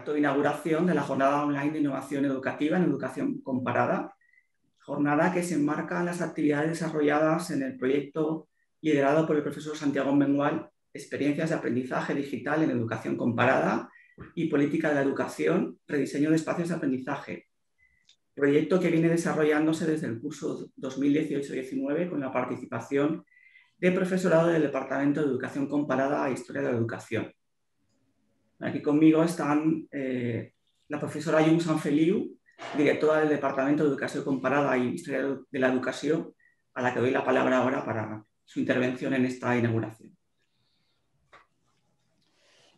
acto de inauguración de la jornada online de innovación educativa en educación comparada, jornada que se enmarca en las actividades desarrolladas en el proyecto liderado por el profesor Santiago Mengual, Experiencias de aprendizaje digital en educación comparada y política de la educación, rediseño de espacios de aprendizaje, proyecto que viene desarrollándose desde el curso 2018-19 con la participación de profesorado del Departamento de Educación Comparada e Historia de la Educación. Aquí conmigo están eh, la profesora Jung Sanfeliu, directora del Departamento de Educación Comparada e Historia de la Educación, a la que doy la palabra ahora para su intervención en esta inauguración.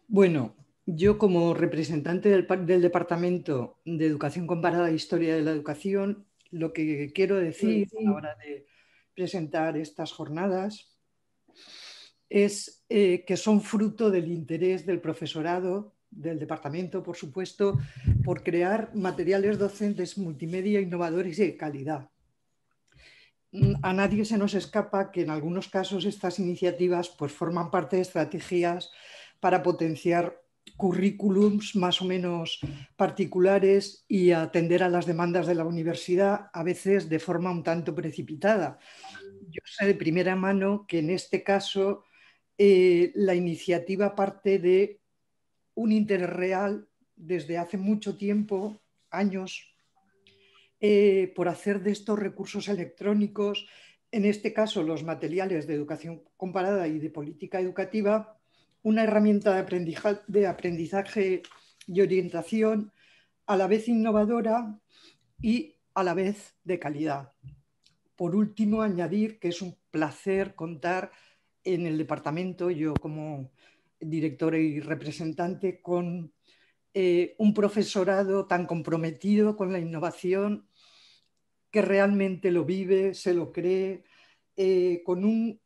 Bueno, yo como representante del, Departamento de Educación Comparada e Historia de la Educación, lo que quiero decir a la hora de presentar estas jornadas es eh, que son fruto del interés del profesorado, del departamento, por supuesto, por crear materiales docentes multimedia innovadores y de calidad. Mm, a nadie se nos escapa que en algunos casos estas iniciativas pues, forman parte de estrategias para potenciar currículums más o menos particulares y atender a las demandas de la universidad, a veces de forma un tanto precipitada. Yo sé de primera mano que en este caso eh, la iniciativa parte de un interés real desde hace mucho tiempo, años, eh, por hacer de estos recursos electrónicos, en este caso los materiales de educación comparada y de política educativa, una herramienta de aprendizaje, y orientación a la vez innovadora y a la vez de calidad. Por último, añadir que es un placer contar en el departamento, yo como directora y representante, con eh, un profesorado tan comprometido con la innovación que realmente lo vive, se lo cree, eh, con un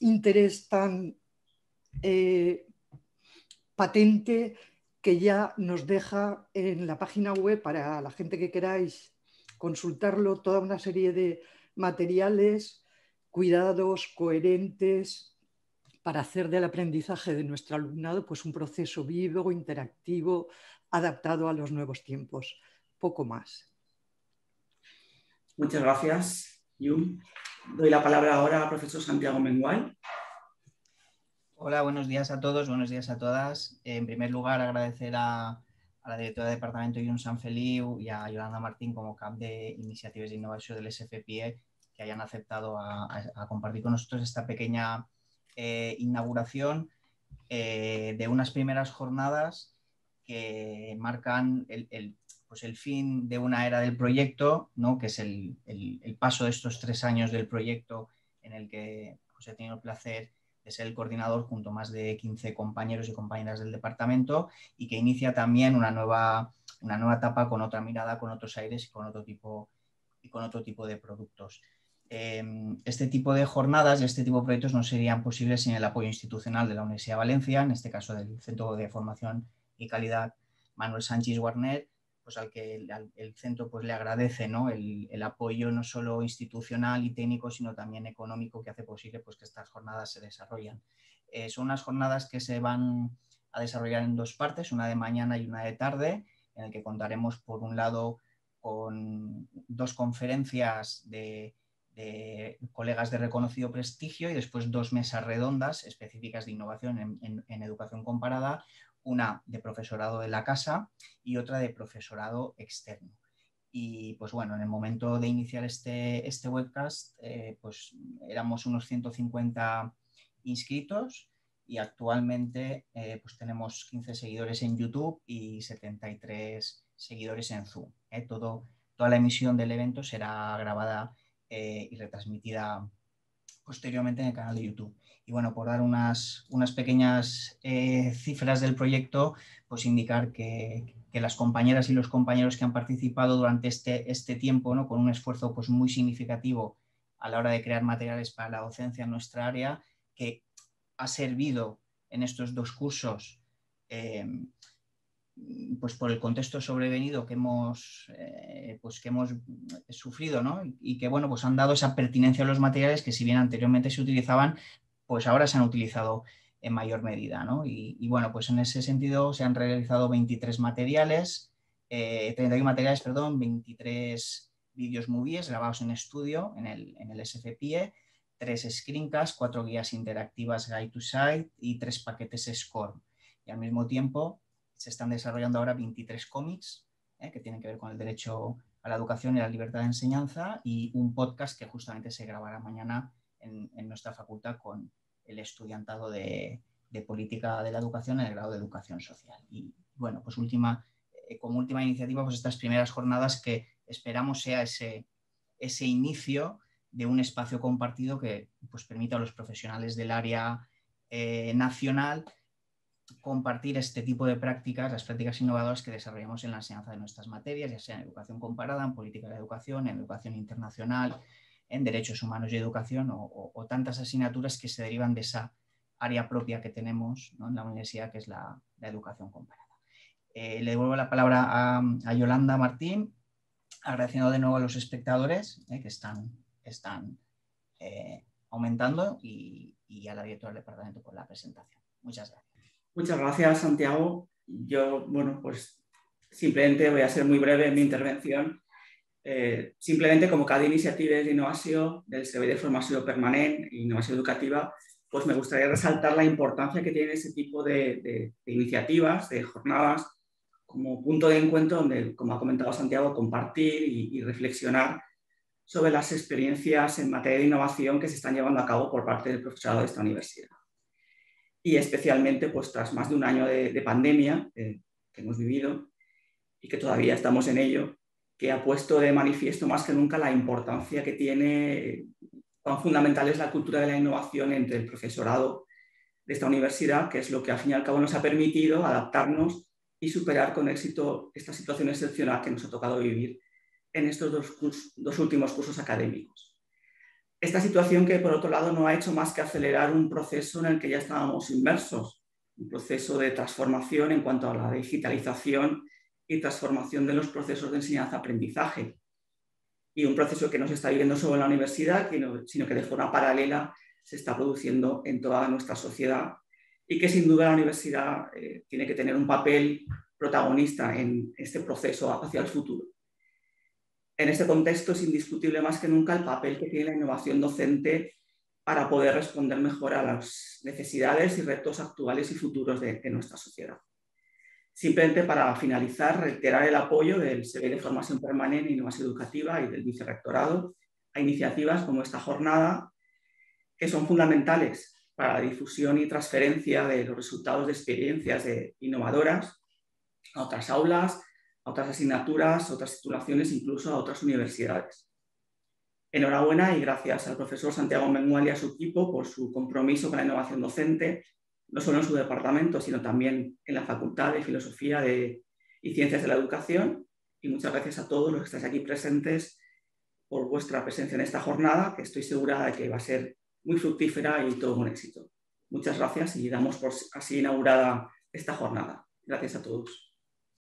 interés tan eh, patente que ya nos deja en la página web para la gente que queráis consultarlo toda una serie de materiales cuidados, coherentes, para hacer del aprendizaje de nuestro alumnado pues un proceso vivo, interactivo, adaptado a los nuevos tiempos. Poco más. Muchas gracias, Yum. Doy la palabra ahora al profesor Santiago Mengual. Hola, buenos días a todos, buenos días a todas. En primer lugar, agradecer a, la directora de departamento Yun Sanfeliu y a Yolanda Martín como CAP de Iniciativas de Innovación del SFPE que hayan aceptado a, compartir con nosotros esta pequeña eh, inauguración eh, de unas primeras jornadas que marcan el, pues el fin de una era del proyecto, ¿no? que es el, paso de estos tres años del proyecto en el que pues, he tenido el placer de ser el coordinador junto a más de 15 compañeros y compañeras del departamento y que inicia también una nueva, una nueva etapa con otra mirada, con otros aires y con otro tipo, y con otro tipo de productos. Em, este tipo de jornadas y este tipo de proyectos no serían posibles sin el apoyo institucional de la Universidad de Valencia, en este caso del Centro de Formación y Calidad Manuel Sánchez Warner, pues al que el, centro pues le agradece ¿no? el, apoyo no solo institucional y técnico, sino también económico que hace posible pues, que estas jornadas se desarrollen. Eh, son unas jornadas que se van a desarrollar en dos partes, una de mañana y una de tarde, en el que contaremos por un lado con dos conferencias de colegas de reconocido prestigio y después dos mesas redondas específicas de innovación en, educación comparada, una de profesorado de la casa y otra de profesorado externo. Y pues bueno, en el momento de iniciar este, este webcast, eh, pues éramos unos 150 inscritos y actualmente eh, pues tenemos 15 seguidores en YouTube y 73 seguidores en Zoom. ¿eh? Todo, toda la emisión del evento será grabada eh, y retransmitida posteriormente en el canal de YouTube. Y bueno, por dar unas, unas pequeñas eh, cifras del proyecto, pues indicar que, que, las compañeras y los compañeros que han participado durante este, este tiempo, ¿no? con un esfuerzo pues, muy significativo a la hora de crear materiales para la docencia en nuestra área, que ha servido en estos dos cursos eh, pues por el contexto sobrevenido que hemos, eh, pues que hemos sufrido, ¿no? Y que, bueno, pues han dado esa pertinencia a los materiales que si bien anteriormente se utilizaban, pues ahora se han utilizado en mayor medida. Y, bueno, pues en ese sentido se han realizado 23 materiales, 31 eh, materiales, perdón, 23 vídeos movies grabados en estudio en el, en el SFPIE, tres screencasts, cuatro guías interactivas Guide to Site y tres paquetes SCORM. Y al mismo tiempo se están desarrollando ahora 23 cómics ¿eh? que tienen que ver con el derecho a la educación y la libertad de enseñanza y un podcast que justamente se grabará mañana en, nuestra facultad con el estudiantado de, política de la educación en el grado de educación social. Y bueno, pues última, eh, como última iniciativa, pues estas primeras jornadas que esperamos sea ese, ese inicio de un espacio compartido que pues, permita a los profesionales del área eh, nacional compartir este tipo de prácticas, las prácticas innovadoras que desarrollamos en la enseñanza de nuestras materias, ya sea en educación comparada, en política de educación, en educación internacional, en derechos humanos y educación o, tantas asignaturas que se derivan de esa área propia que tenemos en la universidad, que es la, educación comparada. Eh, le devuelvo la palabra a, Yolanda Martín, agradeciendo de nuevo a los espectadores eh, que están, están eh, aumentando y, y a la directora del departamento por la presentación. Muchas gracias. Muchas gracias, Santiago. Yo, bueno, pues simplemente voy a ser muy breve en mi intervención. Eh, simplemente como cada iniciativa de innovación del Servei de Formación Permanente e Innovación Educativa, pues me gustaría resaltar la importancia que tiene ese tipo de, iniciativas, de jornadas, como punto de encuentro donde, como ha comentado Santiago, compartir y reflexionar sobre las experiencias en materia de innovación que se están llevando a cabo por parte del profesorado de esta universidad y especialmente pues tras más de un año de, pandemia eh, que hemos vivido y que todavía estamos en ello, que ha puesto de manifiesto más que nunca la importancia que tiene, cuán fundamental es la cultura de la innovación entre el profesorado de esta universidad, que es lo que al fin y al cabo nos ha permitido adaptarnos y superar con éxito esta situación excepcional que nos ha tocado vivir en estos dos, dos últimos cursos académicos esta situación que por otro lado no ha hecho más que acelerar un proceso en el que ya estábamos inmersos, un proceso de transformación en cuanto a la digitalización y transformación de los procesos de enseñanza-aprendizaje. Y un proceso que no se está viviendo solo en la universidad, sino que de forma paralela se está produciendo en toda nuestra sociedad y que sin duda la universidad eh, tiene que tener un papel protagonista en este proceso hacia el futuro. En este contexto es indiscutible más que nunca el papel que tiene la innovación docente para poder responder mejor a las necesidades y retos actuales y futuros de, nuestra sociedad. Simplemente para finalizar, reiterar el apoyo del CV de Formación Permanente e Innovación Educativa y del Vicerrectorado a iniciativas como esta jornada, que son fundamentales para la difusión y transferencia de los resultados de experiencias innovadoras a otras aulas, otras asignaturas, otras titulaciones, incluso a otras universidades. Enhorabuena y gracias al profesor Santiago Mengual y a su equipo por su compromiso con la innovación docente, no solo en su departamento, sino también en la Facultad de Filosofía y Ciencias de la Educación. Y muchas gracias a todos los que estáis aquí presentes por vuestra presencia en esta jornada, que estoy segura de que va a ser muy fructífera y todo un éxito. Muchas gracias y damos por así inaugurada esta jornada. Gracias a todos.